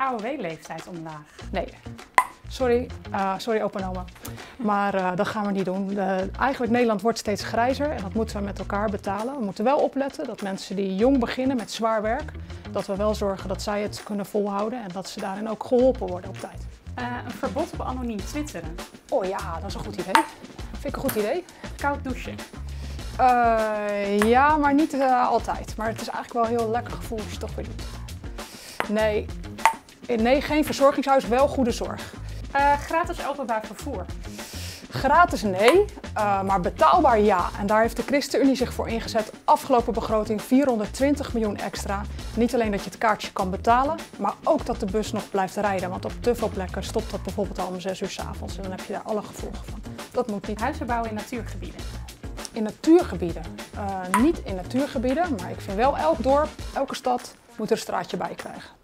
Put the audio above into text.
AOW-leeftijd omlaag? Nee. Sorry, uh, sorry opa oma. Maar uh, dat gaan we niet doen. De, eigenlijk Nederland wordt steeds grijzer en dat moeten we met elkaar betalen. We moeten wel opletten dat mensen die jong beginnen met zwaar werk, dat we wel zorgen dat zij het kunnen volhouden en dat ze daarin ook geholpen worden op tijd. Uh, een verbod op anoniem twitteren. Oh ja, dat is een goed idee. Vind ik een goed idee. Koud douchen. ja, maar niet altijd. Maar het is eigenlijk wel een heel lekker gevoel als je het toch weer doet. Nee, nee geen verzorgingshuis, wel goede zorg. Uh, gratis openbaar vervoer. Gratis nee, uh, maar betaalbaar ja. En daar heeft de ChristenUnie zich voor ingezet. Afgelopen begroting 420 miljoen extra. Niet alleen dat je het kaartje kan betalen, maar ook dat de bus nog blijft rijden. Want op te veel plekken stopt dat bijvoorbeeld al om 6 uur s avonds. En dan heb je daar alle gevolgen van. Dat moet niet. Huizen bouwen in natuurgebieden. In natuurgebieden. Uh, niet in natuurgebieden, maar ik vind wel elk dorp, elke stad moet er een straatje bij krijgen.